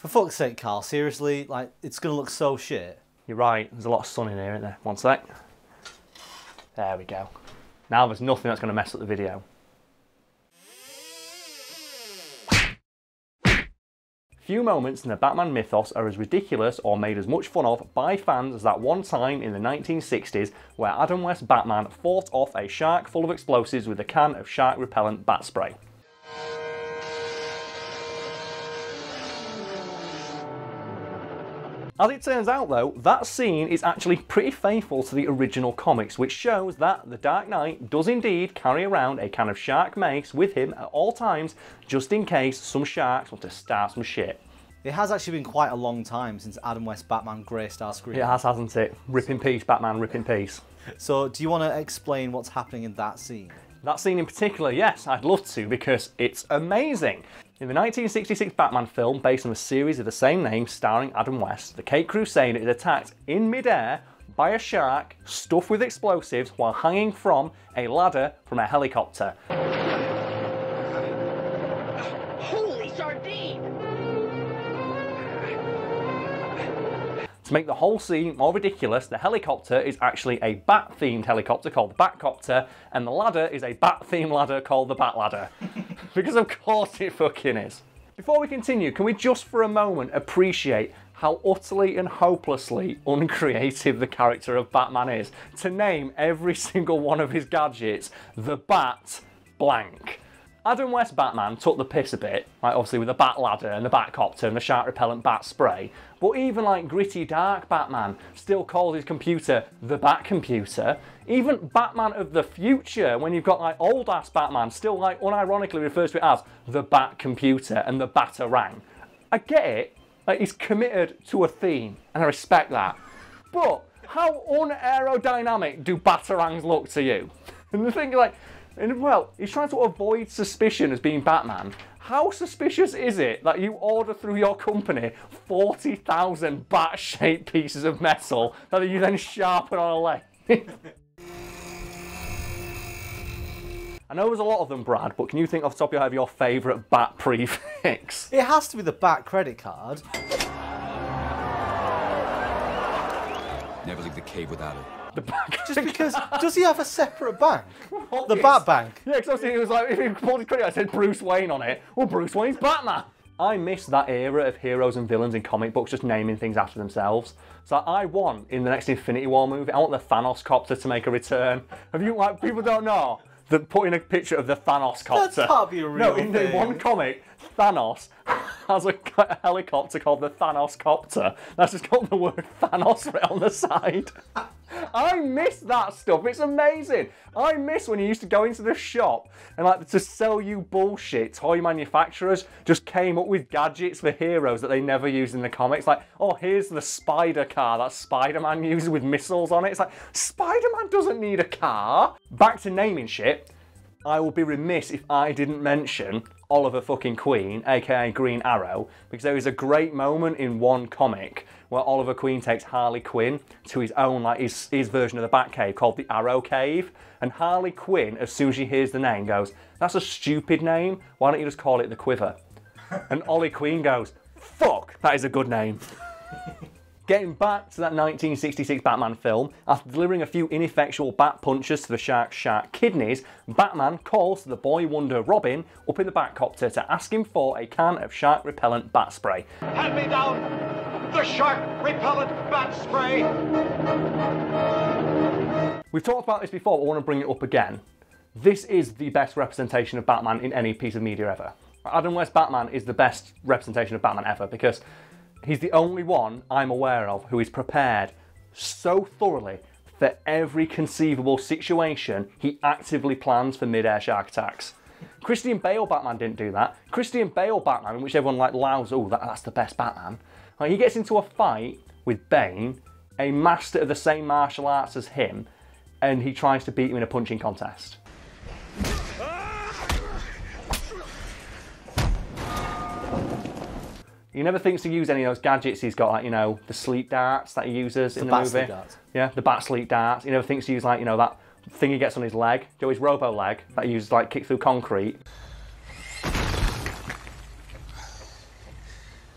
For fuck's sake, Karl, seriously, like, it's to look so shit. You're right, there's a lot of sun in here, isn't there? One sec. There we go. Now there's nothing that's to mess up the video. Few moments in the Batman mythos are as ridiculous or made as much fun of by fans as that one time in the 1960s where Adam West Batman fought off a shark full of explosives with a can of shark repellent bat spray. As it turns out though, that scene is actually pretty faithful to the original comics, which shows that the Dark Knight does indeed carry around a can of shark mace with him at all times, just in case some sharks want to start some shit. It has actually been quite a long time since Adam West Batman graced our screen. It has, hasn't it? Rip in peace, Batman, rip in peace. So, do you want to explain what's happening in that scene? That scene in particular, yes, I'd love to because it's amazing. In the 1966 Batman film, based on a series of the same name starring Adam West, the Caped Crusader is attacked in midair by a shark stuffed with explosives while hanging from a ladder from a helicopter. Holy sardine! To make the whole scene more ridiculous, the helicopter is actually a bat themed helicopter called the Batcopter, and the ladder is a bat themed ladder called the Bat Ladder. because of course it fucking is. Before we continue, can we just for a moment appreciate how utterly and hopelessly uncreative the character of Batman is? To name every single one of his gadgets the Bat blank. Adam West Batman took the piss a bit, like obviously with the bat ladder and the bat copter and the shark repellent bat spray, but even like gritty dark Batman still calls his computer the Bat computer. Even Batman of the future, when you've got like old ass Batman, still like unironically refers to it as the Bat computer and the Batarang. I get it, like he's committed to a theme, and I respect that. But how unaerodynamic do Batarangs look to you? And the thing like and well, he's trying to avoid suspicion as being Batman. How suspicious is it that you order through your company 40,000 bat shaped pieces of metal that you then sharpen on a leg? I know there's a lot of them, Brad, but can you think off the top of your head of your favourite bat prefix? It has to be the Bat credit card. Never leave the cave without it. The bat Just because, does he have a separate bank? The Yes. Bat Bank. Yeah, because obviously it was like, if you pulled his credit, I said Bruce Wayne on it. Well, Bruce Wayne's Batman. I miss that era of heroes and villains in comic books just naming things after themselves. So I want in the next Infinity War movie, I want the Thanos copter to make a return. Have you like people don't know that putting a picture of the Thanos copter? can't be a No, real in the thing. one comic, Thanos has a helicopter called the Thanos copter. That's just got the word Thanos right on the side. I miss that stuff. It's amazing. I miss when you used to go into the shop and like to sell you bullshit. Toy manufacturers just came up with gadgets for heroes that they never used in the comics. Like, oh, here's the spider car that Spider-Man uses with missiles on it. It's like Spider-Man doesn't need a car. Back to naming shit. I will be remiss if I didn't mention Oliver fucking Queen, aka Green Arrow, because there is a great moment in one comic where Oliver Queen takes Harley Quinn to his own, like his, his version of the Batcave called the Arrow Cave. And Harley Quinn, as soon as she hears the name, goes, That's a stupid name. Why don't you just call it the Quiver? And Ollie Queen goes, Fuck, that is a good name. Getting back to that 1966 Batman film, after delivering a few ineffectual bat punches to the shark's shark kidneys, Batman calls the boy wonder Robin up in the Batcopter to ask him for a can of shark repellent bat spray. Hand me down the shark repellent bat spray! We've talked about this before, but I want to bring it up again. This is the best representation of Batman in any piece of media ever. Adam West Batman is the best representation of Batman ever because he's the only one I'm aware of who is prepared so thoroughly for every conceivable situation he actively plans for mid-air shark attacks. Christian Bale Batman didn't do that. Christian Bale Batman, in which everyone like lows, oh, that, that's the best Batman. Like, he gets into a fight with Bane, a master of the same martial arts as him, and he tries to beat him in a punching contest. He never thinks to use any of those gadgets he's got, like, you know, the sleep darts that he uses in the bat movie. sleep darts. Yeah, the bat sleep darts. He never thinks to use, like, you know, that thing he gets on his leg, Joey's robo leg that he uses, like, kick through concrete.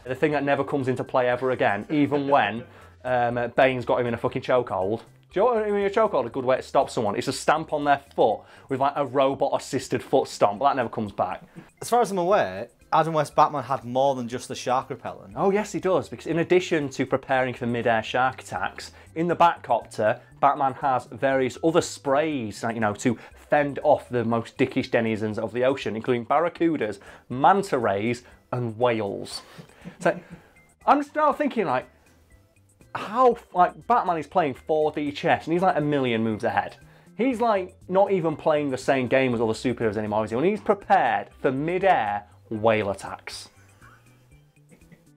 The thing that never comes into play ever again, even when um, Bane's got him in a fucking chokehold. Do you know what I mean? A chokehold, a good way to stop someone, is to stamp on their foot with like a robot-assisted foot stomp. But that never comes back. As far as I'm aware, Adam West Batman had more than just the shark repellent. Oh yes, he does. Because in addition to preparing for mid-air shark attacks, in the Batcopter, Batman has various other sprays, like, you know, to fend off the most dickish denizens of the ocean, including barracudas, manta rays, and whales. So I'm just now thinking like, how like Batman is playing 4D chess and he's like a million moves ahead. He's like not even playing the same game as all the superheroes anymore, is he? When he's prepared for mid-air whale attacks.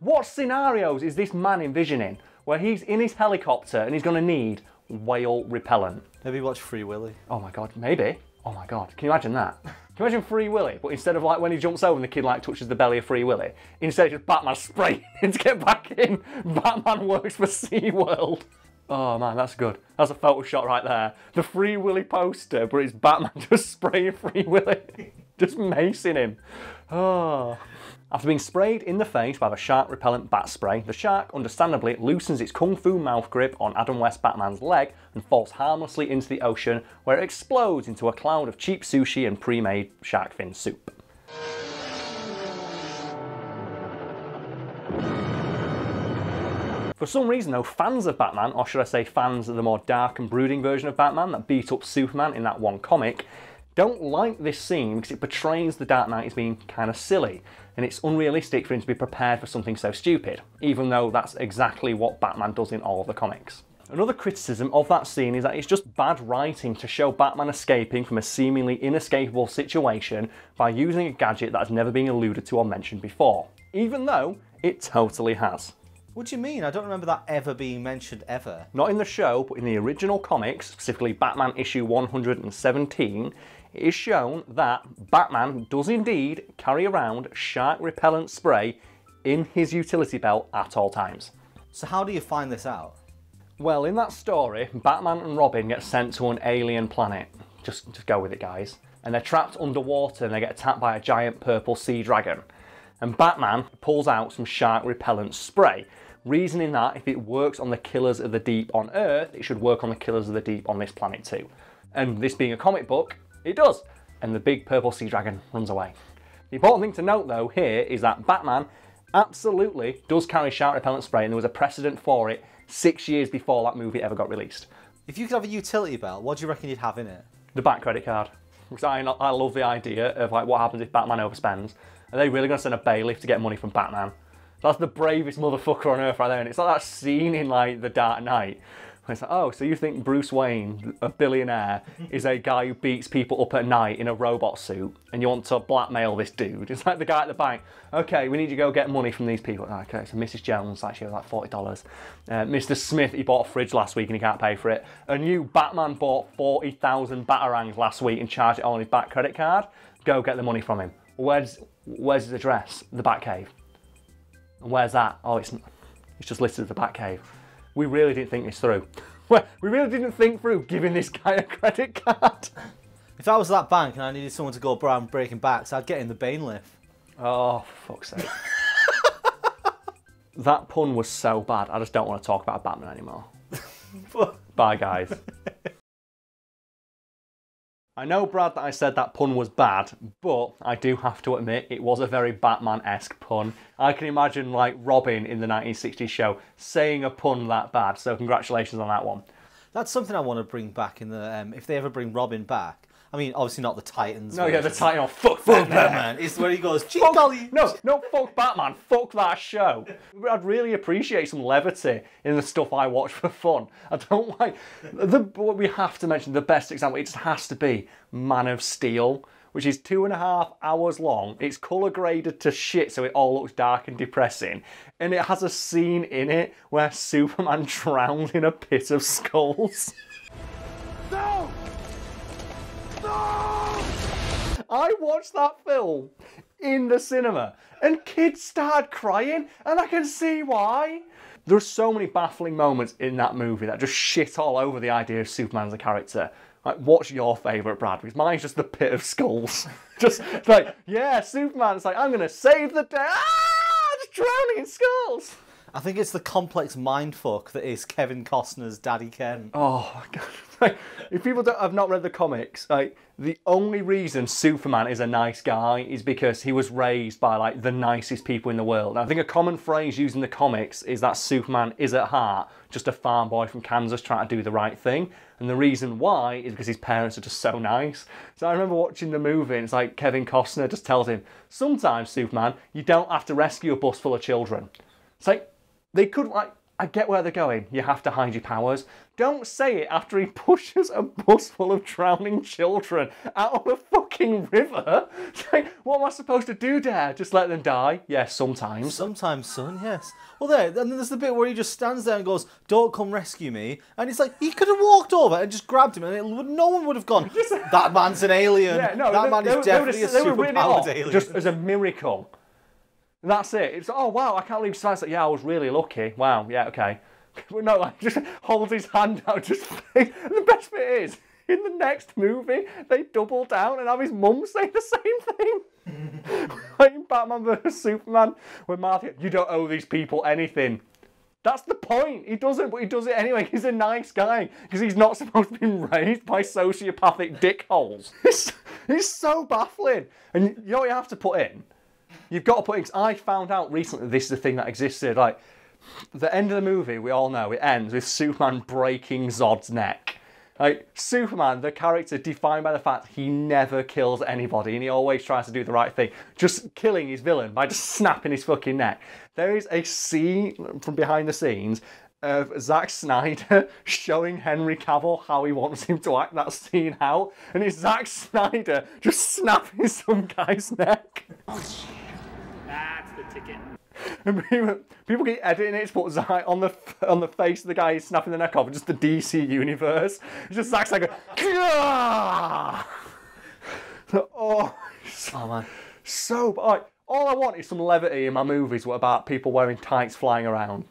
What scenarios is this man envisioning where he's in his helicopter and he's going to need whale repellent? Maybe watch Free Willy. Oh my god, maybe. Oh my god, can you imagine that? Can you imagine Free Willy, but instead of like when he jumps over and the kid like touches the belly of Free Willy, instead just Batman spraying him to get back in. Batman works for SeaWorld. Oh man, that's good. That's a photo shot right there. The Free Willy poster, but it's Batman just spraying Free Willy. just macing him. Oh. After being sprayed in the face by the shark repellent bat spray, the shark understandably loosens its kung fu mouth grip on Adam West Batman's leg and falls harmlessly into the ocean where it explodes into a cloud of cheap sushi and pre-made shark fin soup. For some reason though, fans of Batman, or should I say fans of the more dark and brooding version of Batman that beat up Superman in that one comic, don't like this scene because it portrays the Dark Knight as being kind of silly, and it's unrealistic for him to be prepared for something so stupid, even though that's exactly what Batman does in all of the comics. Another criticism of that scene is that it's just bad writing to show Batman escaping from a seemingly inescapable situation by using a gadget that has never been alluded to or mentioned before, even though it totally has. What do you mean? I don't remember that ever being mentioned ever. Not in the show, but in the original comics, specifically Batman issue 117, it is shown that Batman does indeed carry around shark repellent spray in his utility belt at all times. So how do you find this out? Well, in that story, Batman and Robin get sent to an alien planet. Just, just go with it, guys. And they're trapped underwater and they get attacked by a giant purple sea dragon. And Batman pulls out some shark repellent spray, reasoning that if it works on the killers of the deep on Earth, it should work on the killers of the deep on this planet too. And this being a comic book, it does. And the big purple sea dragon runs away. The important thing to note though here is that Batman absolutely does carry shark repellent spray and there was a precedent for it six years before that movie ever got released. If you could have a utility belt, what do you reckon you'd have in it? The Bat credit card. Because I, I love the idea of like what happens if Batman overspends. Are they really going to send a bailiff to get money from Batman? That's the bravest motherfucker on earth right there. And it's like that scene in like The Dark Knight it's like, oh, so you think Bruce Wayne, a billionaire, is a guy who beats people up at night in a robot suit, and you want to blackmail this dude? It's like the guy at the bank. Okay, we need you to go get money from these people. Okay, so Mrs. Jones, actually, like forty dollars. Uh, Mr. Smith, he bought a fridge last week and he can't pay for it. And you, Batman, bought forty thousand batarangs last week and charged it on his Bat credit card. Go get the money from him. Where's Where's his address? The Batcave. And where's that? Oh, it's it's just listed as the Batcave we really didn't think this through. we really didn't think through giving this guy a credit card. If I was that bank and I needed someone to go around breaking backs, I'd get in the Bane lift. Oh, fuck's sake. that pun was so bad, I just don't want to talk about Batman anymore. Bye, guys. I know, Brad, that I said that pun was bad, but I do have to admit it was a very Batman-esque pun. I can imagine, like, Robin in the 1960s show saying a pun that bad, so congratulations on that one. That's something I want to bring back in the, um, if they ever bring Robin back, I mean, obviously not the Titans. No, yeah, the Titan. Oh, fuck, fuck Batman. Batman. It's where he goes, gee fuck, golly. No, no, fuck Batman. Fuck that show. I'd really appreciate some levity in the stuff I watch for fun. I don't like the. We have to mention the best example. It just has to be Man of Steel. Which is two and a half hours long. It's colour graded to shit, so it all looks dark and depressing. And it has a scene in it where Superman drowns in a pit of skulls. No! No! I watched that film in the cinema and kids started crying and I can see why. There are so many baffling moments in that movie that just shit all over the idea of Superman as a character. Like, what's your favourite, Brad? Because mine's just the pit of skulls. just like, yeah, Superman's like, I'm gonna save the day. Ah! Just drowning in skulls. I think it's the complex mindfuck that is Kevin Costner's Daddy Kent. Oh my god! If people don't, have not read the comics, like the only reason Superman is a nice guy is because he was raised by like the nicest people in the world. And I think a common phrase used in the comics is that Superman is at heart just a farm boy from Kansas trying to do the right thing. And the reason why is because his parents are just so nice. So I remember watching the movie, and it's like Kevin Costner just tells him, "Sometimes Superman, you don't have to rescue a bus full of children." It's like they could like. I get where they're going. You have to hide your powers. Don't say it after he pushes a bus full of drowning children out of a fucking river. It's like, what am I supposed to do there? Just let them die? Yes, sometimes. Sometimes, son, yes. Well, there, and then there's the bit where he just stands there and goes, "Don't come rescue me," and it's like he could have walked over and just grabbed him, and it no one would have gone. That man's an alien. Yeah, no, that they, man they, is were- definitely a superpowered alien. just as a miracle. That's it. It's oh wow, I can't Spice. Like, yeah, I was really lucky. Wow, yeah, okay. But no, like just holds his hand out. Just the best bit is in the next movie they double down and have his mum say the same thing. in Batman vs Superman, when Martha, you don't owe these people anything. That's the point. He doesn't, but he does it anyway. He's a nice guy because he's not supposed to be raised by sociopathic dickholes. It's, it's so baffling. And you know what you have to put in? You've got to put I found out recently this is a thing that existed. Like the end of the movie, we all know it ends with Superman breaking Zod's neck. Like Superman, the character defined by the fact he never kills anybody and he always tries to do the right thing, just killing his villain by just snapping his fucking neck. There is a scene from behind the scenes of Zack Snyder showing Henry Cavill how he wants him to act that scene out, and it's Zack Snyder just snapping some guy's neck. That's the ticket. People, people keep editing it to put Zack on the on the face of the guy he's snapping the neck off, just the DC universe. Oh, it's just Zack's like, "Gah!" oh, so, oh man, so like, all I want is some levity in my movies What about people wearing tights flying around.